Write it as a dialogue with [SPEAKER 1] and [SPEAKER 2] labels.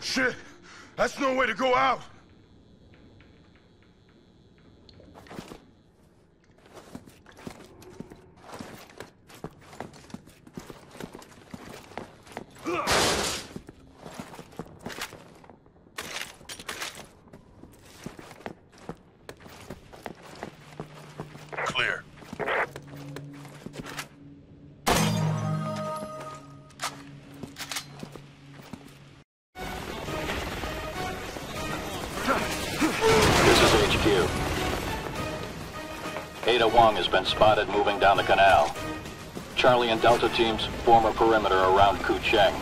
[SPEAKER 1] Shit! That's no way to go out!
[SPEAKER 2] Clear.
[SPEAKER 3] HQ. Ada Wong has been spotted moving down the canal. Charlie and Delta teams form a perimeter around Kucheng.